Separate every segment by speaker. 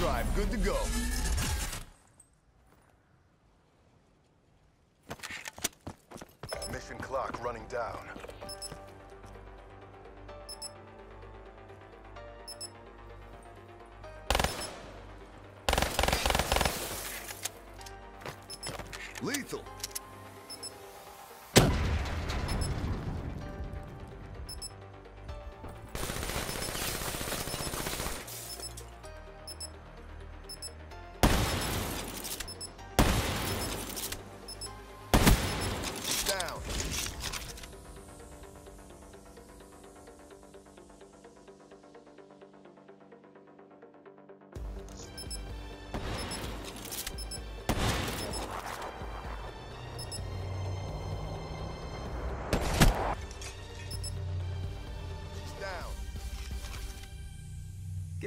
Speaker 1: Overdrive, good to go.
Speaker 2: Mission clock running down.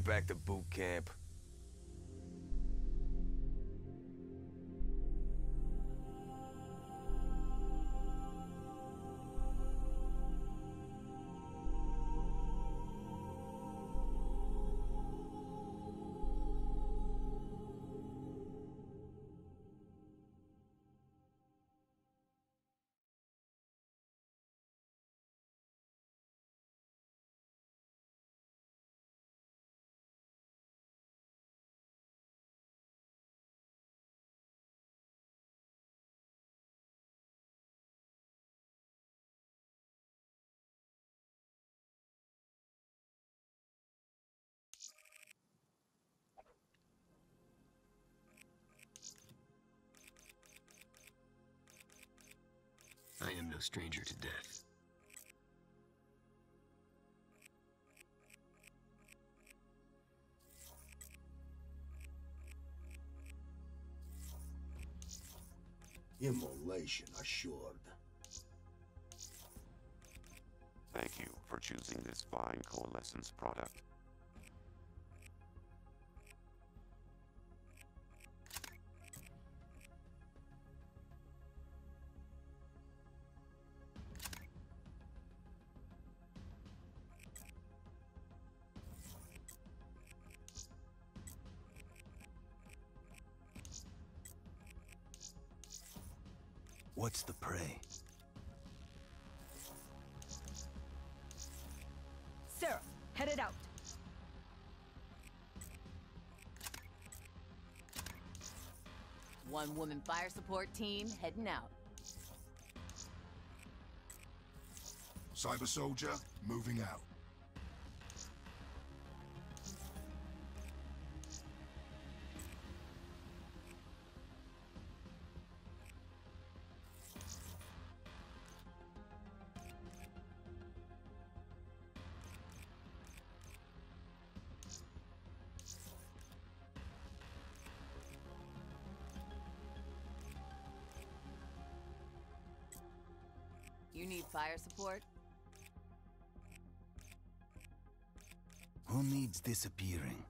Speaker 3: Get back to boot camp.
Speaker 4: I am no stranger to death.
Speaker 5: Immolation assured.
Speaker 6: Thank you for choosing this fine Coalescence product.
Speaker 3: What's the prey?
Speaker 7: Seraph, headed out. One woman fire support team heading out.
Speaker 2: Cyber soldier, moving out.
Speaker 7: You need fire support?
Speaker 3: Who needs disappearing?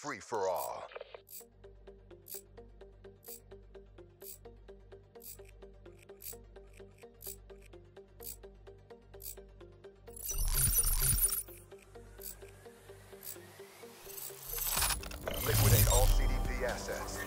Speaker 2: Free for all. Liquidate all CDP assets.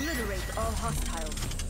Speaker 8: Obliterate all hostiles.